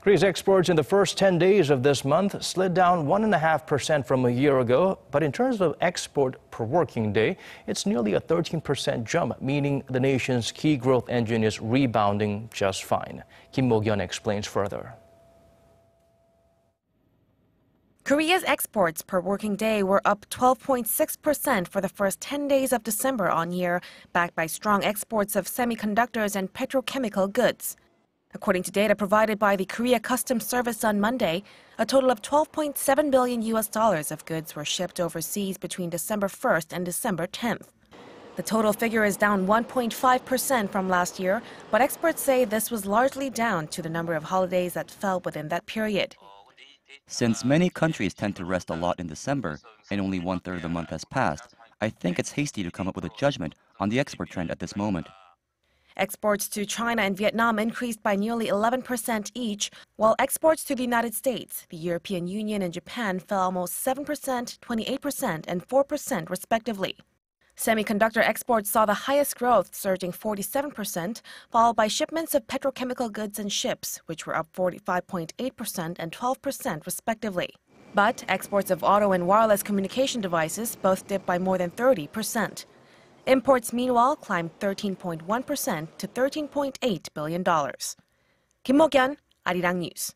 Korea's exports in the first 10 days of this month slid down 1.5% from a year ago. But in terms of export per working day, it's nearly a 13% jump, meaning the nation's key growth engine is rebounding just fine. Kim Mok-yeon explains further. Korea's exports per working day were up 12.6% for the first 10 days of December on year, backed by strong exports of semiconductors and petrochemical goods. According to data provided by the Korea Customs Service on Monday, a total of 12.7 billion US dollars of goods were shipped overseas between December 1st and December 10th. The total figure is down 1.5% from last year, but experts say this was largely down to the number of holidays that fell within that period. Since many countries tend to rest a lot in December and only one third of the month has passed, I think it's hasty to come up with a judgment on the export trend at this moment. Exports to China and Vietnam increased by nearly 11% each, while exports to the United States, the European Union, and Japan fell almost 7%, 28%, and 4% respectively. Semiconductor exports saw the highest growth, surging 47%, followed by shipments of petrochemical goods and ships, which were up 45.8% and 12% respectively. But exports of auto and wireless communication devices both dipped by more than 30%. Imports, meanwhile, climbed 13.1% to $13.8 billion. Kim Mok-yeon, Arirang News.